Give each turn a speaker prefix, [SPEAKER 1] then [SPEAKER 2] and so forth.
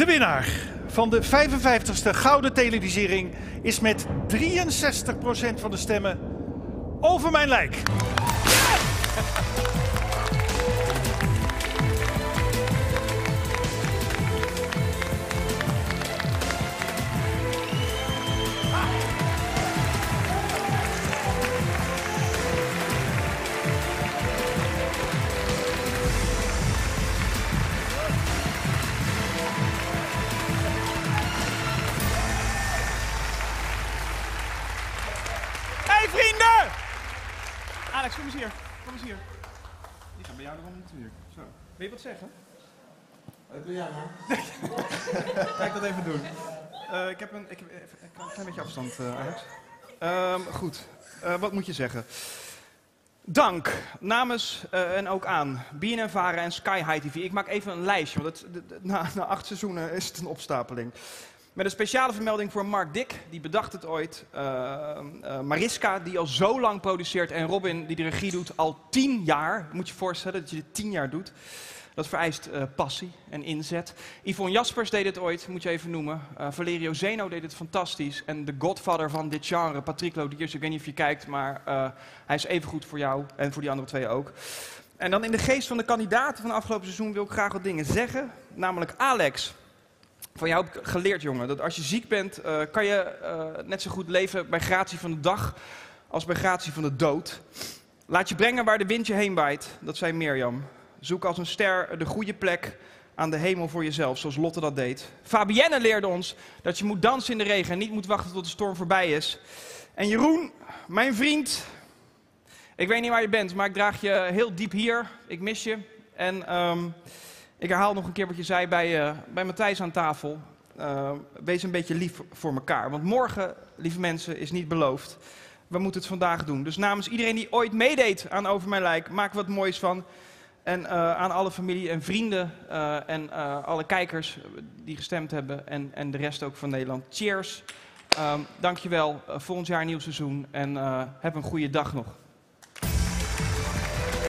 [SPEAKER 1] De winnaar van de 55ste Gouden Televisiering is met 63% van de stemmen over mijn lijk.
[SPEAKER 2] Alex, kom eens hier. Kom eens hier. Die gaan bij jou erom natuurlijk. Zo. Wil je wat zeggen?
[SPEAKER 3] Wat doe jij nou?
[SPEAKER 2] Ga ik dat even doen. Eh, ik heb een, ik heb even een klein beetje afstand, eh, Alex. Ehm, goed. Eh, wat moet je zeggen? Dank namens eh, en ook aan BNN Varen en Sky High TV. Ik maak even een lijstje, want het, de- de- na, na acht seizoenen is het een opstapeling. Met een speciale vermelding voor Mark Dick, die bedacht het ooit. Eh, eh, Mariska, die al zo lang produceert. En Robin, die de regie doet al tien jaar. Moet je voorstellen dat je dit tien jaar doet. Dat vereist eh, passie en inzet. Yvonne Jaspers deed het ooit, moet je even noemen. Valerio Zeno deed het fantastisch. En de godfather van dit genre, Patrick Lodiers. Ik weet niet of je kijkt, maar hij is even goed voor jou en voor die andere twee ook. En dan in de geest van de kandidaten van afgelopen seizoen wil ik graag wat dingen zeggen. Namelijk Alex. Van jou heb ik geleerd, jongen, dat als je ziek bent, eh, kan je eh, net zo goed leven bij gratie van de dag als bij gratie van de dood. Laat je brengen waar de wind je heen waait, dat zei Mirjam. Zoek als een ster de goede plek aan de hemel voor jezelf, zoals Lotte dat deed. Fabienne leerde ons dat je moet dansen in de regen en niet moet wachten tot de storm voorbij is. En Jeroen, mijn vriend, ik weet niet waar je bent, maar ik draag je heel diep hier. Ik mis je. En ehm, ik herhaal nog een keer wat je zei bij, eh, bij Matthijs aan tafel. Eh, wees een beetje lief voor elkaar. Want morgen, lieve mensen, is niet beloofd. We moeten het vandaag doen. Dus namens iedereen die ooit meedeed aan Over Mijn Lijk, maak wat moois van. En eh, aan alle familie en vrienden en alle kijkers die gestemd hebben. En, en de rest ook van Nederland. Cheers. Um, dankjewel. Uh, volgend jaar nieuw seizoen. En heb een goede dag nog.